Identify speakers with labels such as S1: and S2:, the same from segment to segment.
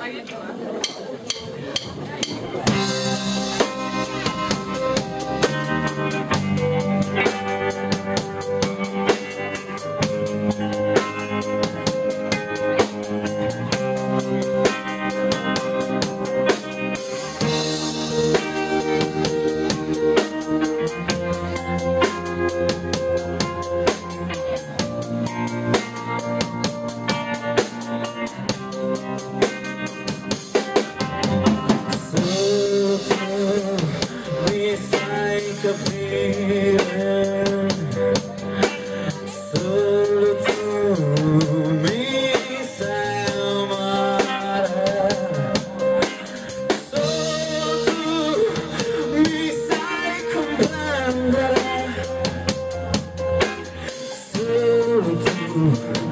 S1: ありがとうございます。different.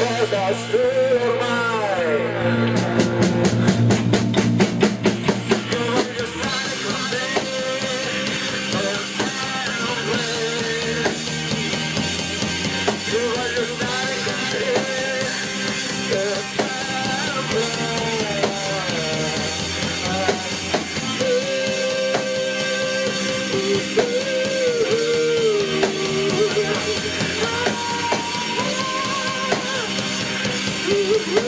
S1: as I still. Mm-hmm.